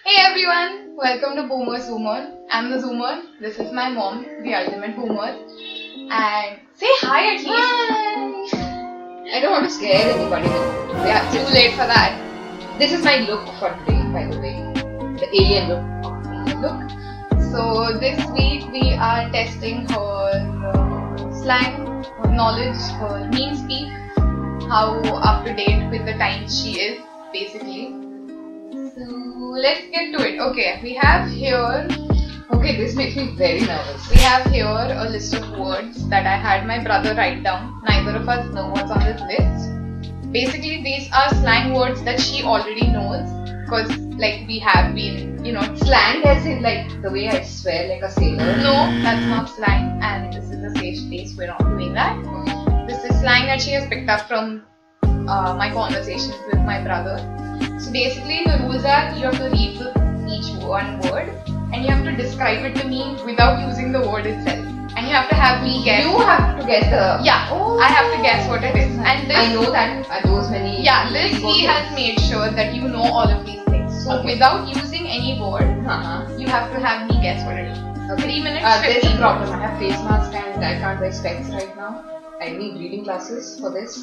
Hey everyone, welcome to Boomer Zoomer. I'm the Zoomer. This is my mom, the ultimate boomer. And say hi at least. Hi. I don't want to scare anybody. Yeah, too late for that. This is my look for today, by the way. The alien look. Look. So this week we are testing her uh, slang, her knowledge, her meme speak, how up to date with the times she is, basically. Let's get to it. Okay, we have here Okay, this makes me very nervous. We have here a list of words that I had my brother write down. Neither of us know what's on this list. Basically, these are slang words that she already knows because, like, we have been, you know, Slang as in like the way I swear like a sailor. No, that's not slang, and this is a safe space. We're not doing that. This is slang that she has picked up from uh, my conversations with my brother. So basically, the rules are you have to read each one word and you have to describe it to me without using the word itself. And you have to have me guess. You have to guess the. Yeah, Oh. I have to guess what it is. And this, I know that uh, those many. yeah, this he has made sure that you know all of these things. So Okay. without using any word, Uh-huh. you have to have me guess what it is. Three minutes, Uh, there's a problem. I have face mask and I can't wear specs right now. I need reading glasses for this.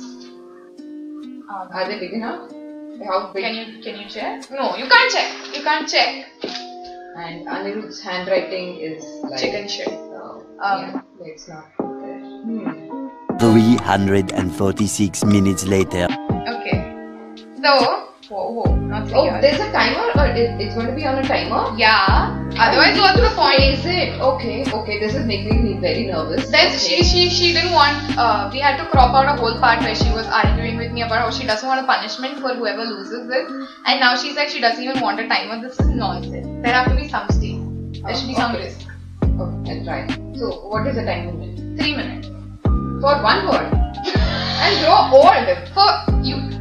Um, Are they big enough? How big? can you can you check? No, you can't check. You can't check. And Anirudh's handwriting is like. Chicken shit. So, Um, yeah, it's not there. Hmm. 346 minutes later. Okay. So, whoa, whoa, not Oh, hours. there's a timer or it, it's going to be on a timer? Yeah. Otherwise, what's the point? phrase it. Okay, okay, this is making me very nervous. Then okay. she she she didn't want. Uh, we had to crop out a whole part where she was arguing with me about how she doesn't want a punishment for whoever loses this, and now she's like she doesn't even want a timer. This is nonsense. There have to be some stake. There should be some Okay. risk. Okay, I'll try. So, what is the time limit? Three minutes. For one word. And grow old for you.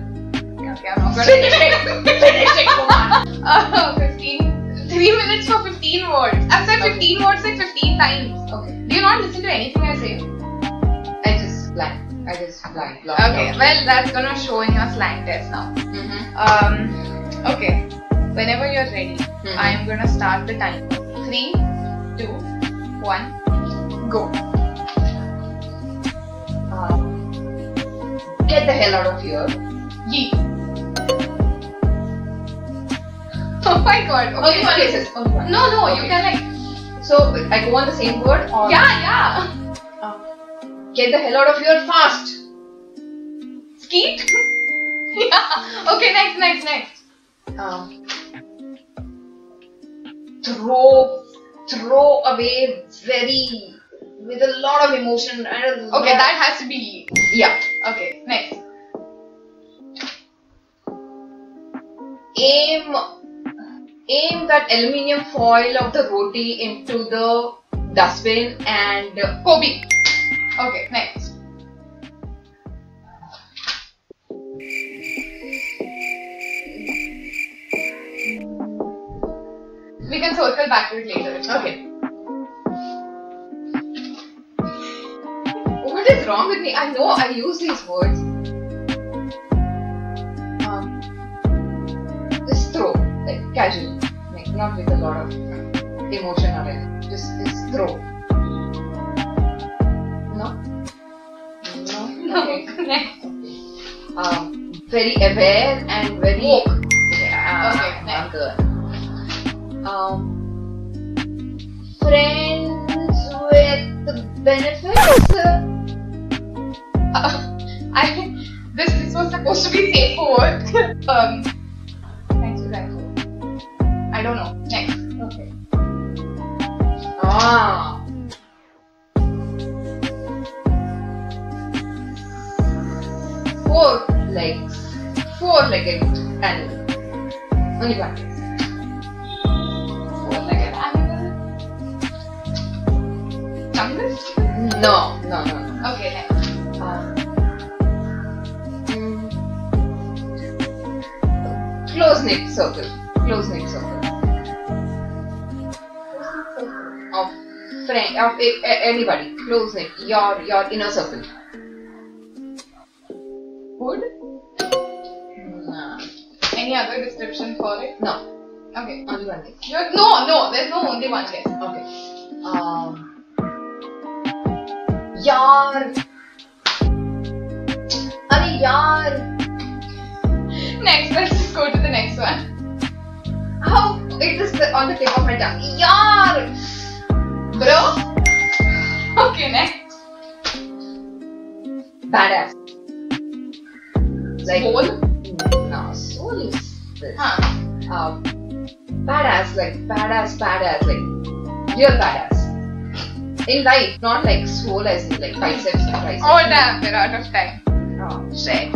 Okay, I'm not gonna finish it. Finish it. Uh, 15. Three minutes for 15 words. I've said 15 words like 15 times. Okay. Do you not listen to anything I say? I just blank. I just blank. blocked Okay, out. well, that's gonna show in your slang test now. Mhm. Um, okay. Whenever you're ready, Mhm. I am gonna start the timer. Three, two, one, go. Um, get the hell out of here. Yee. Oh my god. Okay. one cases. Only one. No, no, you can like. So, I go on the same word or Yeah, yeah. get the hell out of here fast. Skeet? yeah. Okay, next, next, next. Um, throw, throw away very, with a lot of emotion and a lot Okay, that has to be. Yeah. Okay, next. Aim, aim that aluminium foil of the roti into the dustbin and Kobe. Okay, next. We can circle back to it later. okay. What is wrong with me? I know I use these words. Um, just throw, like casual, like not with a lot of emotion anything. Just, just throw. No. No. No, Okay. next. Um, very aware and very. Woke. Yeah. Okay, I'm next. good. Um, friends with the benefits. Uh, I this this was supposed to be safe for work. um, Four legs. Four-legged animal. Only one. Four-legged animal. Jungle. No, no, no, no. Okay, next. Mm, close knit circle. Close knit circle. Of friend, of a- a- anybody. Close knit. Your your inner circle. Wood? Nah. Any other description for it? No. Okay. Only one guess. You're, no, no, there's no only one guess. Okay. Um. Yar. Are yar. Next, let's just go to the next one. How? Oh, it is on the tip of my tongue. Yar. Bro. Okay, next. Badass. Like. Soul. No, soul is this. Huh. Um, badass, like badass, badass, like real badass. In life, not like soul as in like biceps and triceps. Oh damn, we're out of time. Oh. Shit.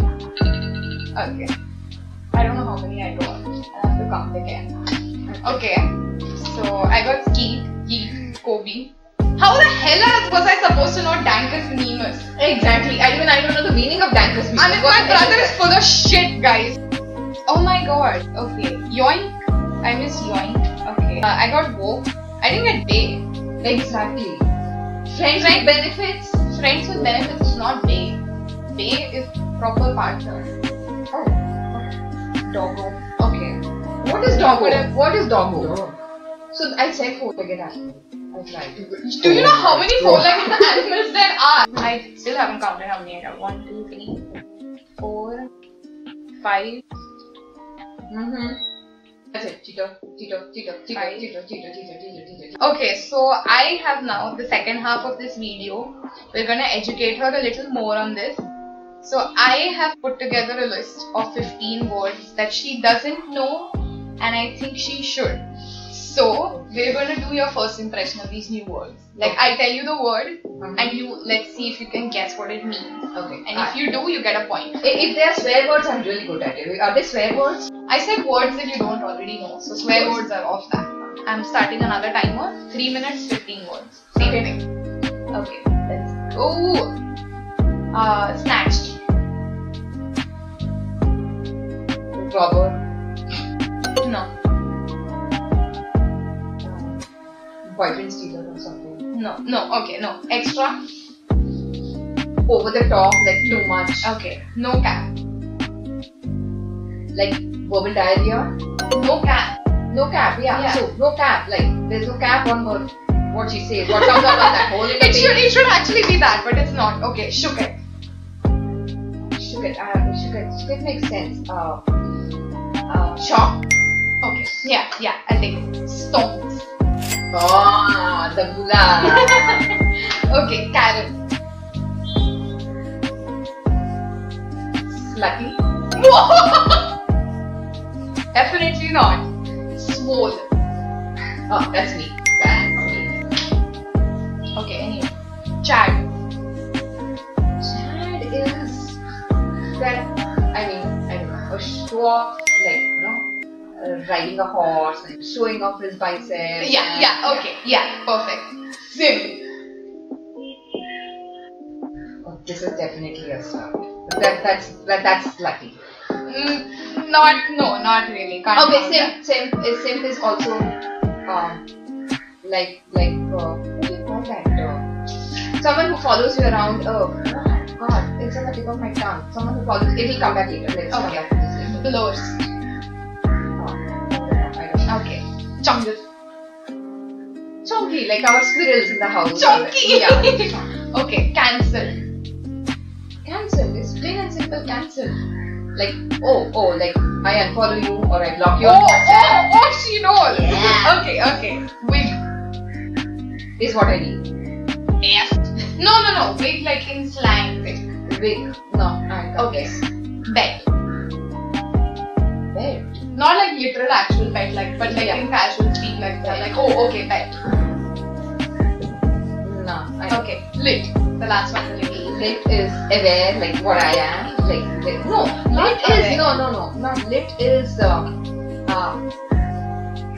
Okay. I don't know how many I got. I have to count again. Okay. So I got Skeet, Geek, Kobe. How the hell was I supposed to know Dankus Nemus? Exactly. I even I don't know the meaning of Dankus. I mean, my brother is full of shit, guys. Oh my god. Okay. Yoink. I miss Yoink. Okay. Uh, I got Woke. I didn't get Bae. Exactly. Friends with benefits. Friends with benefits is not Bae. Bae is proper partner. Oh. Doggo. Okay. What is doggo? What is doggo? So I said four again. Do you know how many four-legged animals there are? I still haven't counted how many I got. One, two, three, four, five. Mm-hmm. That's it. Cheeto, Cheeto, Cheeto. Cheeto, Cheeto, Cheeto, Cheeto, Cheeto, Cheeto. Okay, so I have now the second half of this video. We're gonna educate her a little more on this. So I have put together a list of 15 words that she doesn't know and I think she should. We're gonna do your first impression of these new words. Like I tell you the word Mhm. and you let's see if you can guess what it means. Okay. And if you do, you get a point. If they are swear words, I'm really good at it. Are they swear words? I said words that you don't already know, so swear words are off that. I'm starting another timer. 3 minutes, 15 words. Same Okay. thing. Okay, let's go. Uh, snatched. Robber. Boyfriend stealer or something. no, no, okay, no. Extra. Over the top, like too much. Okay, no cap. Like verbal diarrhea. No cap. No cap, yeah. Yeah. So no cap. Like there's no cap on her. What she says. What comes out of that hole in It should, it should actually be that, but it's not. Okay, shook it. Shook it. Uh, shook it. Shook it makes sense. Uh, uh, shock. Okay, yeah, yeah, I'll take. Stones. Oh, the bula. okay, carrot. Slutty. Definitely not. Swole. Oh, that's me. That's me. Okay, anyway. Chad. Chad is that I mean I don't know a show off like you know uh, riding a horse and showing off his biceps. Yeah, yeah, okay, yeah, perfect. Sim. Oh, this is definitely a start. That that's that, that's lucky. Mm, not, no, not really. Can't Okay, simp simp is simp is also um like like uh, what do you call that? Uh, someone who follows you around. Oh God, it's on the tip of my tongue. Someone who follows. It will come back later. Let's come back to this later. Okay. Chungus. Chonky, like our squirrels in the house. Chunky. Yeah. okay, cancel. cancel. It's plain and simple cancel. Like, oh, oh, like I unfollow you or I block you Oh, on oh, oh, she knows. Yeah. Okay, okay. Wig. is what I need. Yes. No, no, no. Wig like in slang. Wig. Wig. No, I Okay. Bet. Bed. Not like literal actual but like Yeah. in casual speak, like that. Like, oh, okay, bet. No, I Okay. Lit. The last one, little. Lit is aware, like what I am. Like, lit. no, lit is aware. no, no, no, not lit is uh, uh,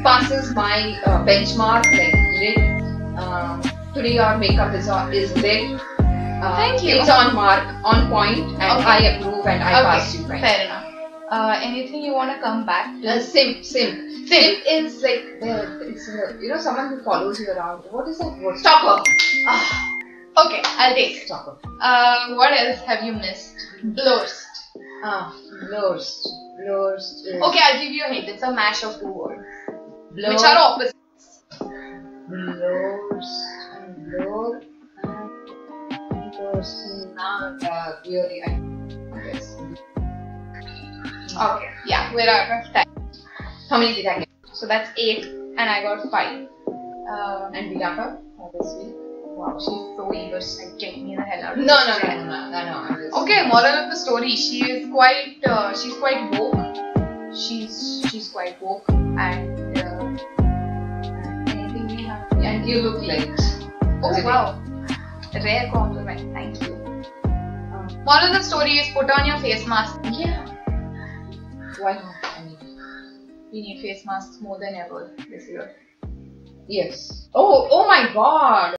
passes my uh, benchmark. Like lit. Um, today your makeup is on is lit. Uh, Thank you. It's on mark, on point, and Okay. I approve and I pass you. Okay, Right? fair enough. Uh, anything you want to come back to? Uh, simp, simp. Simp is like uh, it's uh, you know someone who follows you around. What is that word? Stalker. Ah, Okay, I'll take stalker. Uh, what else have you missed? Blurst. Ah, blurst. Blurst. Is, Okay, I'll give you a hint. It's a mash of two words. Which are opposites. blurs and blur and personality. I. Okay, yeah, we're out of time. How many did I get? So that's eight, and I got five. Uh, And Vidaka, obviously. wow, she's so eager. She's like, get me the hell out. No, of no, this no, chair." no, no, no, no. Okay, moral of the story: she is quite, uh, she's quite woke. She's she's quite woke, and uh, anything we have. And you look like. Oh wow, rare compliment. Thank you. Moral of the story is put on your face mask. Yeah. Why not? I mean, We need face masks more than ever this year. yes. Oh, oh my god.